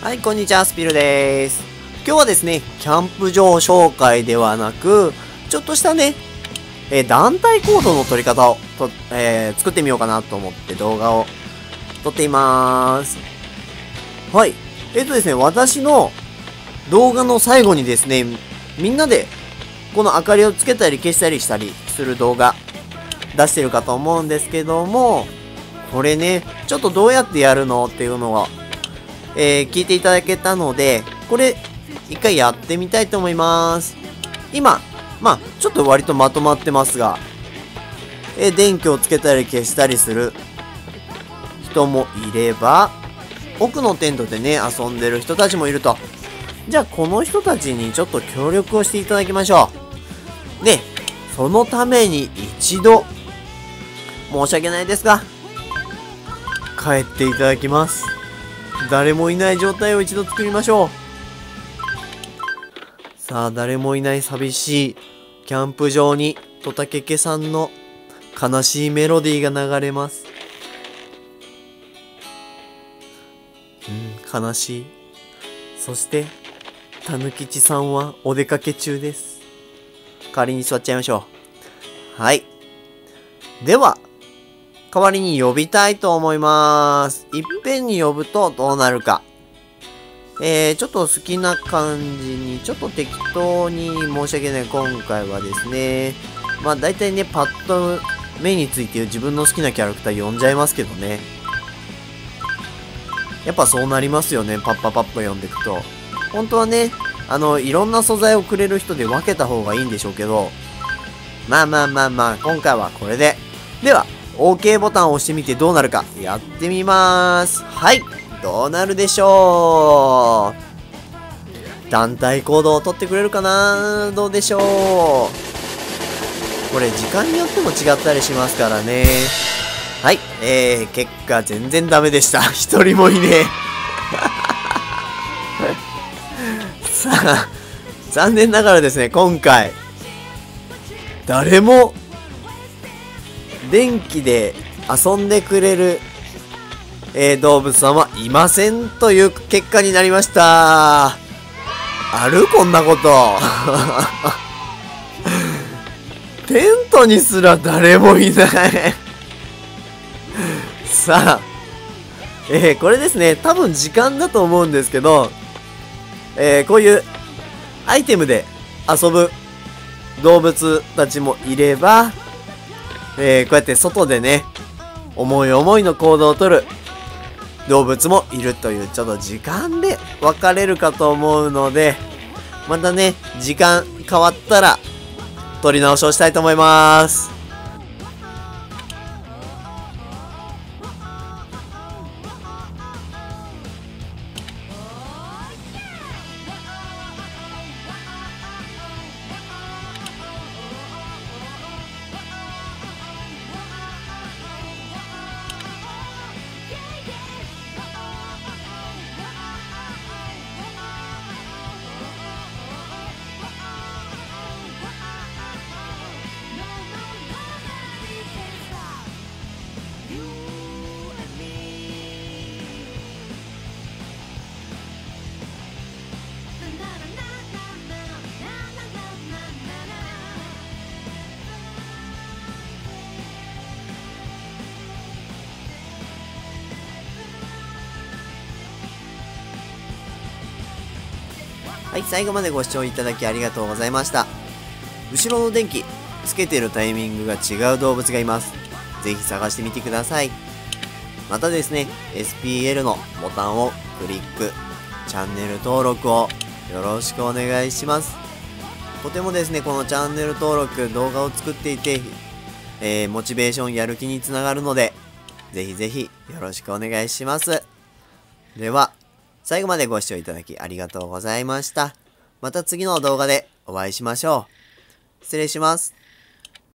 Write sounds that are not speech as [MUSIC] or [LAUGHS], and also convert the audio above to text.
はい、こんにちは、スピルです。今日はですね、キャンプ場紹介ではなく、ちょっとしたね、えー、団体行動の取り方をと、えー、作ってみようかなと思って動画を撮っていまーす。はい。えっ、ー、とですね、私の動画の最後にですね、みんなでこの明かりをつけたり消したりしたりする動画出してるかと思うんですけども、これね、ちょっとどうやってやるのっていうのが、えー、聞いていただけたので、これ、一回やってみたいと思います。今、まあ、ちょっと割とまとまってますが、えー、電気をつけたり消したりする人もいれば、奥のテントでね、遊んでる人たちもいると。じゃあ、この人たちにちょっと協力をしていただきましょう。で、そのために一度、申し訳ないですが、帰っていただきます。誰もいない状態を一度作りましょう。さあ、誰もいない寂しいキャンプ場にトタケケさんの悲しいメロディーが流れます。うん、悲しい。そして、たぬきちさんはお出かけ中です。代わりに座っちゃいましょう。はい。では、代わりに呼びたいと思います。いっぺんに呼ぶとどうなるか。えー、ちょっと好きな感じに、ちょっと適当に申し訳ない。今回はですね。まあ大体ね、パッと目について自分の好きなキャラクター呼んじゃいますけどね。やっぱそうなりますよね。パッパパッパ読んでいくと。本当はね、あの、いろんな素材をくれる人で分けた方がいいんでしょうけど、まあまあまあまあ、今回はこれで。では、OK ボタンを押してみてどうなるか、やってみます。はい。どうなるでしょう団体行動を取ってくれるかな？どうでしょうこれ時間によっても違ったりしますからね。はい。えー、結果全然ダメでした。[LAUGHS] 一人もいねえ。[LAUGHS] さあ、残念ながらですね、今回、誰も電気で遊んでくれる、えー、動物さんはいませんという結果になりました。ある？こんなこと。[LAUGHS] テントにすら誰もいない [LAUGHS] さあ、えー、これですね、多分時間だと思うんですけど、えー、こういうアイテムで遊ぶ動物たちもいれば、えー、こうやって外でね、思い思いの行動をとる動物もいるという、ちょっと時間で分かれるかと思うので、またね、時間変わったら、撮り直しをしたいと思います。はい、最後までご視聴いただきありがとうございました。後ろの電気、つけてるタイミングが違う動物がいます。ぜひ探してみてください。またですね、SPL のボタンをクリック、チャンネル登録をよろしくお願いします。とてもですね、このチャンネル登録、動画を作っていて、えー、モチベーションやる気につながるので、ぜひぜひよろしくお願いします。では、最後までご視聴いただきありがとうございました。また次の動画でお会いしましょう。失礼します。